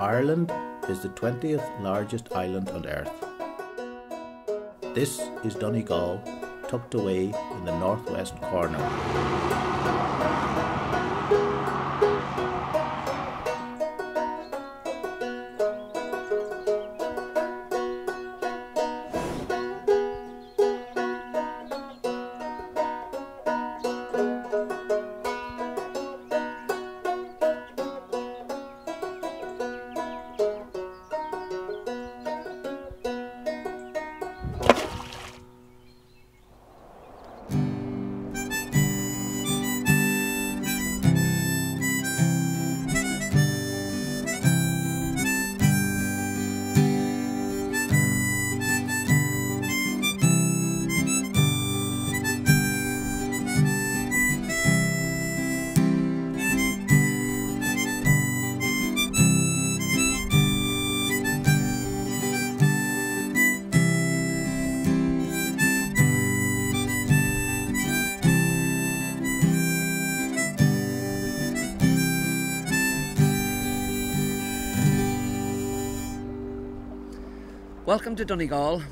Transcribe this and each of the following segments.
Ireland is the 20th largest island on earth. This is Donegal, tucked away in the northwest corner. Welcome to Donegal.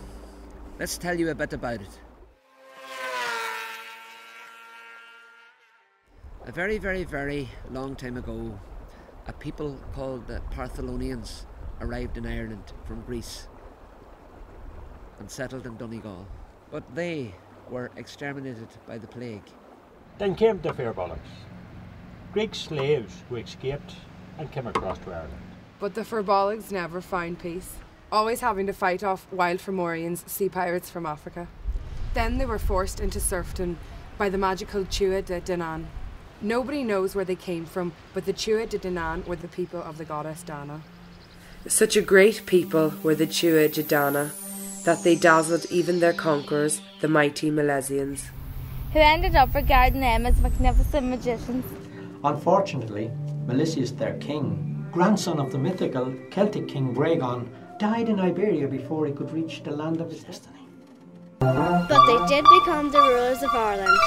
Let's tell you a bit about it. A very, very, very long time ago, a people called the Partholonians arrived in Ireland from Greece and settled in Donegal. But they were exterminated by the plague. Then came the Firbolgs, Greek slaves who escaped and came across to Ireland. But the Firbolgs never found peace always having to fight off wild Fomorians, sea pirates from Africa. Then they were forced into serfdom by the magical Tuatha de Danann. Nobody knows where they came from, but the Tuatha de Danann were the people of the goddess Dana. Such a great people were the Tuatha de Danann that they dazzled even their conquerors, the mighty Milesians. Who ended up regarding them as magnificent magicians. Unfortunately, Milesius, their king, grandson of the mythical Celtic king Breogan, died in Iberia before he could reach the land of his destiny. But they did become the rulers of Ireland.